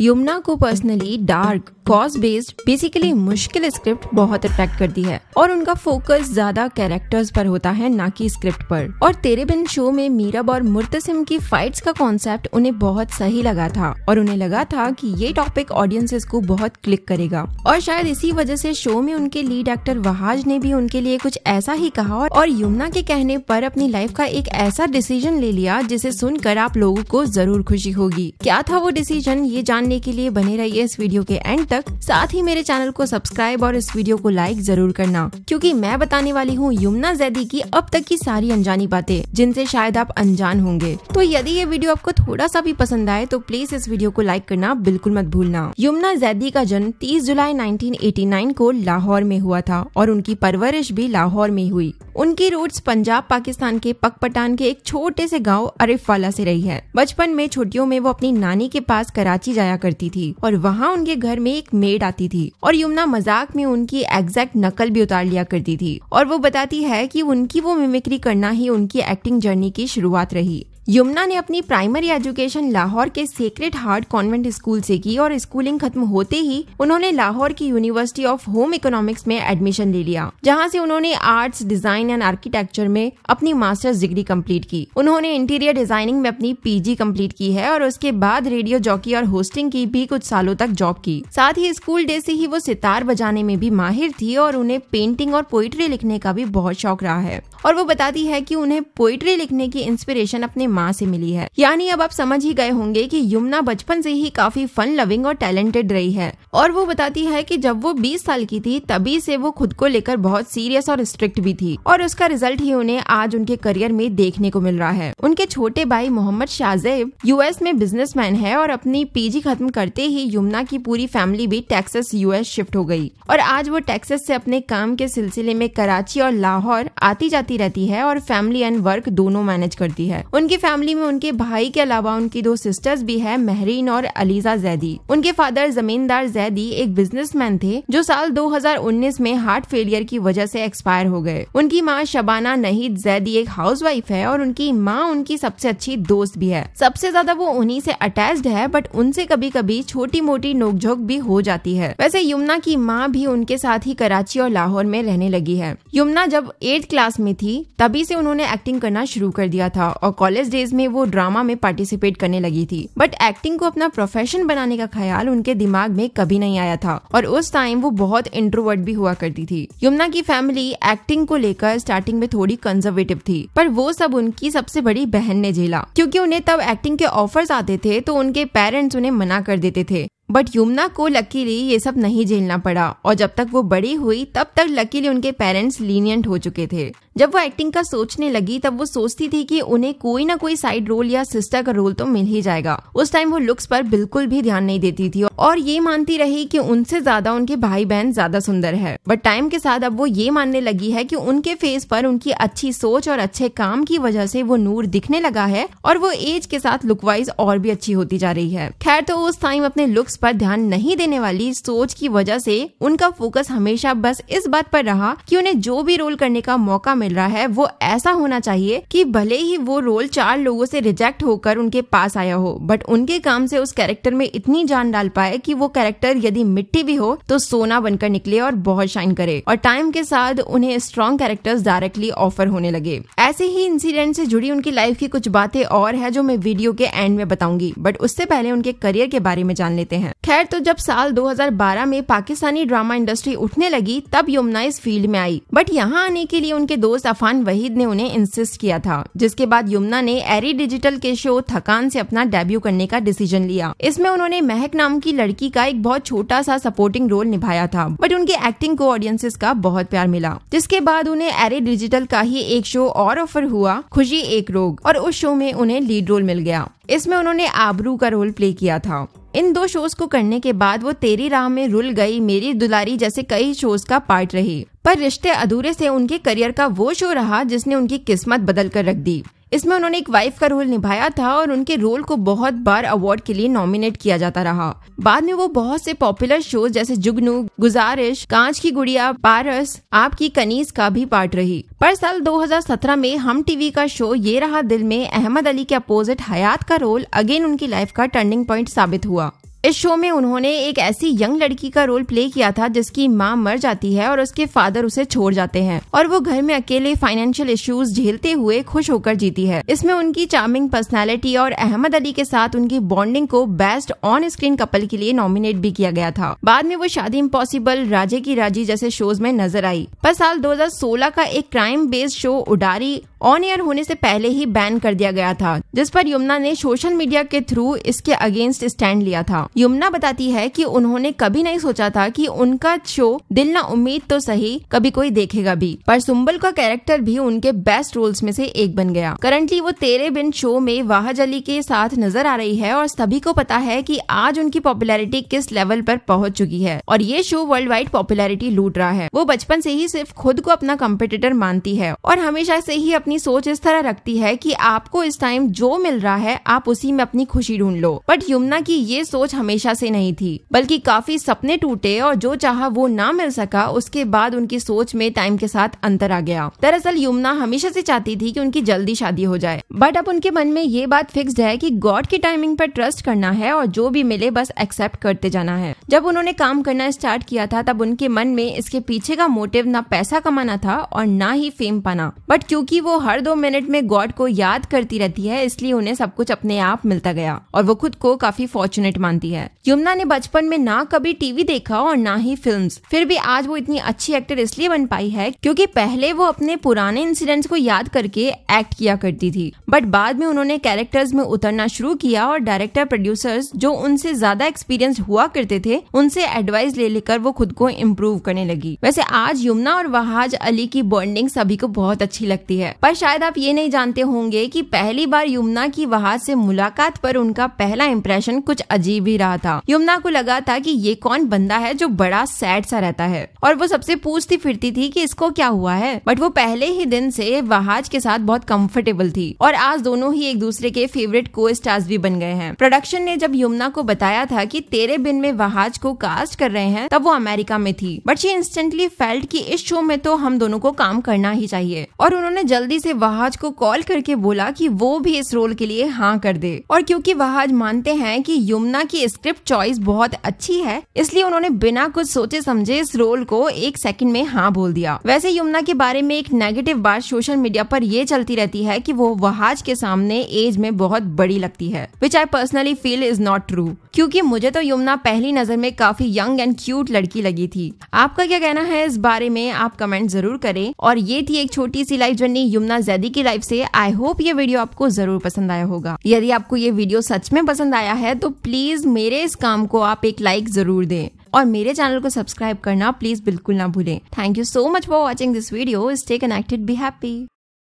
यमुना को personally dark cause based basically मुश्किल script बहुत अट्रैक्ट करती है। और उनका फोकस ज़्यादा कैरेक्टर्स पर होता है, ना कि स्क्रिप्ट पर। और तेरे बिन शो में मीरब और मुर्तसिम की फाइट्स का कॉन्सेप्ट उन्हें बहुत सही लगा था। और उन्हें लगा था कि ये टॉपिक ऑडियंसेस को बहुत क्लिक करेगा। और शायद इसी वजह से शो में उनके लीड एक्टर वहाज ने भी उनके लिए कुछ ऐसा ही कहा और यमुना के कहने पर अपनी लाइफ का एक ऐसा डिसीज़न ले लिया, जिसे सुनकर आप लोगों को ज़रूर खुशी होगी। क्या था वो डिसीज़न ये जानने के लिए बने रहिए इस वीडियो के एंड तक। साथ ही मेरे चैनल को सब्सक्राइब और इस वीडियो को लाइक ज़रूर करना, क्योंकि मैं बताने वाली हूँ यमुना जैदी की अब तक की सारी अनजानी बातें, जिनसे शायद आप अनजान होंगे। तो यदि ये वीडियो आपको थोड़ा सा भी पसंद आए तो प्लीज़ इस वीडियो को लाइक करना बिल्कुल मत भूलना। यमुना जैदी का जन्म 30 जुलाई 1989 को लाहौर में हुआ था और उनकी परवरिश भी लाहौर में हुई। उनकी रूट्स पंजाब, पाकिस्तान के पकपटान के एक छोटे से गाँव अरिफवाला से रही है। बचपन में छुट्टियों में वो अपनी नानी के पास कराची जाया करती थी और वहाँ उनके घर में एक मेड आती थी और यमुना मज़ाक में उनकी एग्जैक्ट नकल भी उतार लिया करती थी और वो बताती है की उनकी वो मिमिक्री करना ही उनकी एक्टिंग जर्नी की शुरुआत रही। यमुना ने अपनी प्राइमरी एजुकेशन लाहौर के सेक्रेट हार्ट कॉन्वेंट स्कूल से की और स्कूलिंग खत्म होते ही उन्होंने लाहौर की यूनिवर्सिटी ऑफ़ होम इकोनॉमिक्स में एडमिशन ले लिया, जहाँ से उन्होंने आर्ट्स डिज़ाइन एंड आर्किटेक्चर में अपनी मास्टर्स डिग्री कंप्लीट की। उन्होंने इंटीरियर डिज़ाइनिंग में अपनी पीजी कंप्लीट की है और उसके बाद रेडियो जॉकी और होस्टिंग की भी कुछ सालों तक जॉब की। साथ ही स्कूल डे से ही वो सितार बजाने में भी माहिर थी और उन्हें पेंटिंग और पोइट्री लिखने का भी बहुत शौक रहा है। और वो बताती है की उन्हें पोइट्री लिखने की इंस्पिरेशन अपने माँ से मिली है। यानी अब आप समझ ही गए होंगे कि यमुना बचपन से ही काफ़ी फन लविंग और टैलेंटेड रही है। और वो बताती है कि जब वो 20 साल की थी, तभी से वो खुद को लेकर बहुत सीरियस और स्ट्रिक्ट भी थी। और उसका रिज़ल्ट ही उन्हें आज उनके करियर में देखने को मिल रहा है। उनके छोटे भाई मोहम्मद शाहजेब यूएस में बिजनेसमैन है और अपनी पीजी खत्म करते ही यमुना की पूरी फैमिली भी टेक्सास यूएस शिफ्ट हो गई। और आज वो टेक्सास से अपने काम के सिलसिले में कराची और लाहौर आती जाती रहती है और फैमिली एंड वर्क दोनों मैनेज करती है। उनकी फैमिली में उनके भाई के अलावा उनकी दो सिस्टर्स भी है, महरीन और अलीजा जैदी। उनके फादर जमींदार जैदी एक बिजनेसमैन थे, जो साल 2019 में हार्ट फेलियर की वजह से एक्सपायर हो गए। उनकी माँ शबाना नहीद जैदी एक हाउसवाइफ है और उनकी माँ उनकी सबसे अच्छी दोस्त भी है। सबसे ज़्यादा वो उन्हीं से अटैच्ड है बट उनसे कभी कभी छोटी मोटी नोकझोंक भी हो जाती है। वैसे यमुना की माँ भी उनके साथ ही कराची और लाहौर में रहने लगी है। यमुना जब एट्थ क्लास में थी, तभी से उन्होंने एक्टिंग करना शुरू कर दिया था और कॉलेज डेज़ में वो ड्रामा में पार्टिसिपेट करने लगी थी। बट एक्टिंग को अपना प्रोफेशन बनाने का ख्याल उनके दिमाग में कभी नहीं आया था। और उस टाइम वो बहुत इंट्रोवर्ट भी हुआ करती थी। यमुना की फैमिली एक्टिंग को लेकर स्टार्टिंग में थोड़ी कंजर्वेटिव थी। पर वो सब उनकी सबसे बड़ी बहन ने झेला। क्योंकि उन्हें तब एक्टिंग के ऑफर्स आते थे तो उनके पेरेंट्स उन्हें मना कर देते थे। बट यमुना को लकीली ये सब नहीं झेलना पड़ा। और जब तक वो बड़ी हुई, तब तक लकीली उनके पेरेंट्स लीनियंट हो चुके थे। जब वो एक्टिंग का सोचने लगी, तब वो सोचती थी कि उन्हें कोई ना कोई साइड रोल या सिस्टर का रोल तो मिल ही जाएगा। उस टाइम वो लुक्स पर बिल्कुल भी ध्यान नहीं देती थी और ये मानती रही कि उनसे ज़्यादा उनके भाई बहन ज़्यादा सुंदर है। बट टाइम के साथ अब वो ये मानने लगी है कि उनके फेस पर उनकी अच्छी सोच और अच्छे काम की वजह से वो नूर दिखने लगा है और वो एज के साथ लुक वाइज और भी अच्छी होती जा रही है। खैर तो उस टाइम अपने लुक्स पर ध्यान नहीं देने वाली सोच की वजह से उनका फोकस हमेशा बस इस बात पर रहा कि उन्हें जो भी रोल करने का मौका मिल रहा है, वो ऐसा होना चाहिए कि भले ही वो रोल चार लोगों से रिजेक्ट होकर उनके पास आया हो बट उनके काम से उस कैरेक्टर में इतनी जान डाल पाए कि वो कैरेक्टर यदि मिट्टी भी हो तो सोना बनकर निकले और बहुत शाइन करे। और टाइम के साथ उन्हें स्ट्रॉन्ग कैरेक्टर्स डायरेक्टली ऑफ़र होने लगे। ऐसे ही इंसिडेंट से जुड़ी उनकी लाइफ की कुछ बातें और है जो मैं वीडियो के एंड में बताऊँगी बट उससे पहले उनके करियर के बारे में जान लेते हैं। खैर तो जब साल 2012 में पाकिस्तानी ड्रामा इंडस्ट्री उठने लगी, तब यमुना इस फ़ील्ड में आई। बट यहाँ आने के लिए उनके दोस्त अफान वहीद ने उन्हें इंसिस्ट किया था, जिसके बाद यमुना ने एरी डिजिटल के शो थकान से अपना डेब्यू करने का डिसीज़न लिया। इसमें उन्होंने महक नाम की लड़की का एक बहुत छोटा सा सपोर्टिंग रोल निभाया था बट उनकी एक्टिंग को ऑडियंसेस का बहुत प्यार मिला, जिसके बाद उन्हें एरे डिजिटल का ही एक शो और ऑफ़र हुआ, खुशी एक रोग, और उस शो में उन्हें लीड रोल मिल गया। इसमें उन्होंने आबरू का रोल प्ले किया था। इन दो शोज़ को करने के बाद वो तेरी राह में रुल गई, मेरी दुलारी जैसे कई शोज़ का पार्ट रही। पर रिश्ते अधूरे से उनके करियर का वो शो रहा जिसने उनकी किस्मत बदल कर रख दी। इसमें उन्होंने एक वाइफ का रोल निभाया था और उनके रोल को बहुत बार अवार्ड के लिए नॉमिनेट किया जाता रहा। बाद में वो बहुत से पॉपुलर शो जैसे जुगनू, गुजारिश, कांच की गुड़िया, पारस आपकी कनीज का भी पार्ट रही। पर साल 2017 में हम टीवी का शो ये रहा दिल में, अहमद अली के अपोजिट हयात का रोल अगेन उनकी लाइफ का टर्निंग पॉइंट साबित हुआ। इस शो में उन्होंने एक ऐसी यंग लड़की का रोल प्ले किया था जिसकी माँ मर जाती है और उसके फादर उसे छोड़ जाते हैं और वो घर में अकेले फाइनेंशियल इश्यूज़ झेलते हुए खुश होकर जीती है। इसमें उनकी चार्मिंग पर्सनैलिटी और अहमद अली के साथ उनकी बॉन्डिंग को बेस्ट ऑन स्क्रीन कपल के लिए नॉमिनेट भी किया गया था। बाद में वो शादी इम्पॉसिबल राजे की राज़ी जैसे शोज़ में नज़र आई। पर साल 2016 का एक crime based show Udaari on air होने से पहले ही बैन कर दिया गया था, जिस पर यमुना ने सोशल मीडिया के थ्रू इसके अगेंस्ट स्टैंड लिया था। यमुना बताती है कि उन्होंने कभी नहीं सोचा था कि उनका शो दिल ना उम्मीद तो सही कभी कोई देखेगा भी, पर सुम्बल का कैरेक्टर भी उनके बेस्ट रोल्स में से एक बन गया। करंटली वो तेरे बिन शो में वाहज अली के साथ नज़र आ रही है और सभी को पता है कि आज उनकी पॉपुलैरिटी किस लेवल पर पहुँच चुकी है, और ये शो वर्ल्ड वाइड पॉपुलैरिटी लूट रहा है। वो बचपन से ही सिर्फ़ खुद को अपना कम्पिटिटर मानती है और हमेशा से ही अपनी सोच इस तरह रखती है कि आपको इस टाइम जो मिल रहा है, आप उसी में अपनी खुशी ढूंढ लो। बट यमुना की ये सोच हमेशा से नहीं थी, बल्कि काफ़ी सपने टूटे और जो चाह वो ना मिल सका, उसके बाद उनकी सोच में टाइम के साथ अंतर आ गया। दरअसल यमुना हमेशा से चाहती थी कि उनकी जल्दी शादी हो जाए। बट अब उनके मन में ये बात फिक्स्ड है कि गॉड की टाइमिंग पर ट्रस्ट करना है और जो भी मिले बस एक्सेप्ट करते जाना है। जब उन्होंने काम करना स्टार्ट किया था, तब उनके मन में इसके पीछे का मोटिव ना पैसा कमाना था और ना ही फेम पाना। बट क्योंकि वो हर दो मिनट में गॉड को याद करती रहती है, इसलिए उन्हें सब कुछ अपने आप मिलता गया। और वो खुद को काफ़ी फॉर्चुनेट मानती है। यमुना ने बचपन में ना कभी टीवी देखा और ना ही फ़िल्म फिर भी आज वो इतनी अच्छी एक्टर इसलिए बन पाई है क्योंकि पहले वो अपने पुराने इंसिडेंट्स को याद करके एक्ट किया करती थी। बट बाद में उन्होंने कैरेक्टर्स में उतरना शुरू किया और डायरेक्टर प्रोड्यूसर्स जो उनसे ज़्यादा एक्सपीरियंस हुआ करते थे, उनसे एडवाइस ले लेकर वो खुद को इम्प्रूव करने लगी। वैसे आज यमुना और वहाज अली की बॉन्डिंग सभी को बहुत अच्छी लगती है। पर शायद आप ये नहीं जानते होंगे कि पहली बार यमुना की वहाज से मुलाकात पर उनका पहला इम्प्रेशन कुछ अजीब ही रहा था। यमुना को लगा था कि ये कौन बंदा है जो बड़ा सैड सा रहता है। और वो सबसे पूछती फिरती थी कि इसको क्या हुआ है? बट वो पहले ही दिन से वहाज के साथ बहुत कंफर्टेबल थी। और आज दोनों ही एक दूसरे के फेवरेट को स्टार्स भी बन गए हैं। प्रोडक्शन ने जब यमुना को बताया था कि तेरे बिन में वहाज को कास्ट कर रहे हैं, तब वो अमेरिका में थी। बट शी इंस्टेंटली फेल्ट की इस शो में तो हम दोनों को काम करना ही चाहिए। और उन्होंने जल्दी से वहाज को कॉल करके बोला कि वो भी इस रोल के लिए हाँ कर दे। और क्योंकि वहाज मानते हैं कि यमुना की स्क्रिप्ट चॉइस बहुत अच्छी है, इसलिए उन्होंने बिना कुछ सोचे समझे इस रोल को एक सेकंड में हाँ बोल दिया। वैसे यमुना के बारे में एक नेगेटिव बात सोशल मीडिया पर ये चलती रहती है कि वो वहाज के सामने एज में बहुत बड़ी लगती है which I personally feel is not true क्योंकि मुझे तो यमुना पहली नज़र में काफ़ी यंग एंड क्यूट लड़की लगी थी। आपका क्या कहना है इस बारे में? आप कमेंट ज़रूर करें। और ये थी एक छोटी सी लाइफ जर्नी यमुना जैदी की लाइफ से आई होप ये वीडियो आपको ज़रूर पसंद आया होगा। यदि आपको ये वीडियो सच में पसंद आया है तो प्लीज़ मेरे इस काम को आप एक लाइक ज़रूर दें। और मेरे चैनल को सब्सक्राइब करना प्लीज़ बिल्कुल ना भूलें। Thank you so much for watching this video stay connected be happy